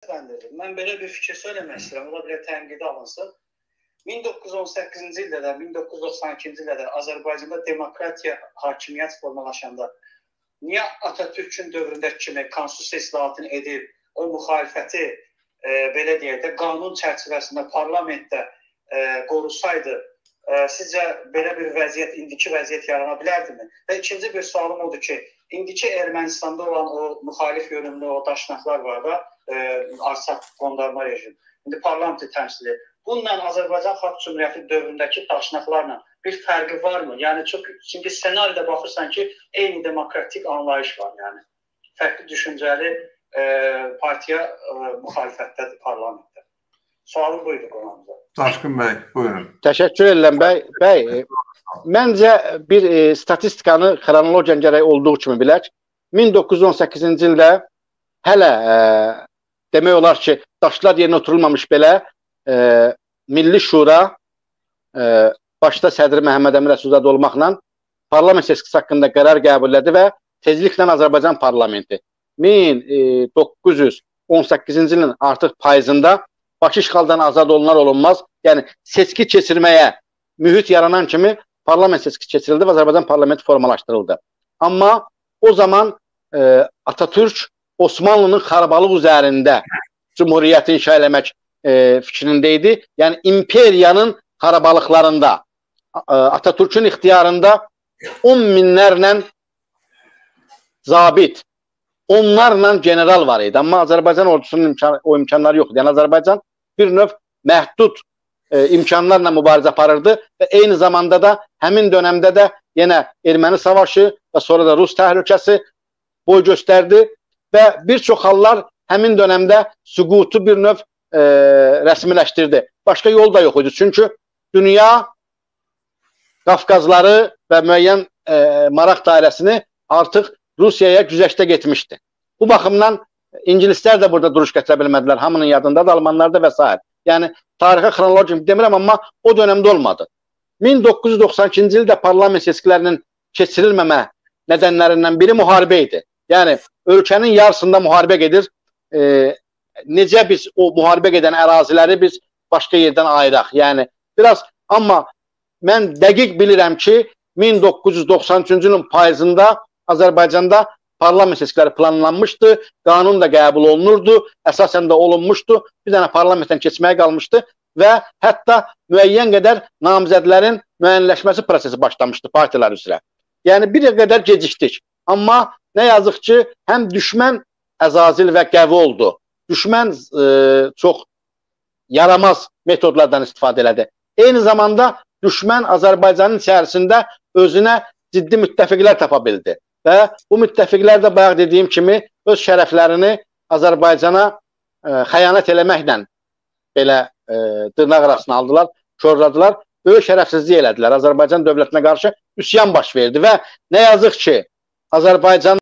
səsləndirir. Mən belə bir fikir söyləmək istəyirəm. Ola bilər tənqid alınsın. 1918-ci ildə də, 1992-ci ildə də Azərbaycanda demokratiya, hakimiyyət formalaşanda niyə Atatürkün dövründəki kimi konstitusiya islahatını edib, o müxalifəti e, belə deyək də qanun çərçivəsində parlamentdə e, qorusaydı, e, sizcə belə bir vəziyyət, indiki vəziyyət yarana bilərdimi? Və ikinci bir sualım odur ki, indiki Ermənistanda olan o müxalif yönümlü o daşnaqlar var da, e, Arsak qondarma rejim. İndi parlamenti təmsil edir. Bununla Azərbaycan Xalq Cümhuriyyəti dövründəki daşnaqlarla bir fərqi varmı? Yəni çox çünki ssenaridə baxırsan ki, eyni demokratik anlayış var, yəni. Fərqli düşüncəli e, partiya e, müxalifətdədir parlamentdə. Sualım buydu qonağımıza. Daşqın bəy, buyurun. Təşəkkür edirəm bəy. Bəy, e, məncə bir e, statistikanı xronologiya gərək olduğu kimi bilək. 1918-ci ildə hələ e, demək olar ki, daşlar yerinə oturulmamış belə e, Milli Şura e, başda sədri Məhəmməd Əmin Rəsulzadə olmaqla parlament seçkisi haqqında qərar qəbul etdi və tezliklə Azərbaycan parlamenti 1918-ci ilin artıq payızında Bakı işğaldan azad olunar olunmaz, yəni seçki keçirməyə mühit yaranan kimi parlament seçkisi keçirildi və Azərbaycan parlamenti formalaşdırıldı. Amma o zaman e, Atatürk Osmanlının xarabalıq üzərində cümhuriyyəti inşa eləmək e, fikrində idi. Yəni imperiyanın xarabalıqlarında e, Atatürkün ixtiyarında 10 minlərlə zabit, onlarla general var idi. Amma Azərbaycan ordusunun imkan, o imkanları yox idi. Yəni Azərbaycan bir növ məhdud e, imkanlarla mübarizə aparırdı və eyni zamanda da həmin dövrdə də yenə erməni savaşı və sonra da Rus təhlükəsi boy göstərdi və bir çox hallar həmin dövrdə süqutu bir növ e, rəsmiləşdirdi. Başqa yol da yox idi. Çünki dünya Qafqazları və müəyyən e, maraq dairəsini artıq Rusiyaya güzəştə getmişdi. Bu baxımdan ingilislər də burada duruş gətirə bilmədilər. Hamının yadındadır, almanlar da və s. Yəni tarixi xronoloji demirəm, amma o dövrdə olmadı. 1992-ci ildə parlament seçkilərinin keçirilməmə nədənlərindən biri müharibə idi. Yəni ölkənin yarısında müharibə gedir. E, necə biz o müharibə gedən əraziləri biz başqa yerdən ayıraq. Yəni biraz amma mən dəqiq bilirəm ki 1993-cü ilin payızında Azərbaycanda parlament seçkiləri planlanmışdı, qanun da qəbul olunurdu, əsasən də olunmuşdu. Bir dənə parlamentdən keçməyə qalmışdı və hətta müəyyən qədər namizədlərin müəyyənləşməsi prosesi başlamışdı partiyalar üzrə. Yəni bir qədər gecikdik. Amma nə yazıq ki, həm düşmən əzazil və qəvi oldu. Düşmən e, çox yaramaz metodlardan istifadə elədi. Eyni zamanda düşmən Azərbaycanın içərisində özünə ciddi müttəfiqlər tapa bildi. Və bu müttəfiqlər də bayaq dediyim kimi öz şərəflərini Azərbaycana e, xəyanət eləməklə belə e, dırnaq arasına aldılar, körladılar, böyük şərəfsizlik elədilər. Azərbaycan dövlətinə qarşı üsyan baş verdi və nə yazıq ki, Azərbaycan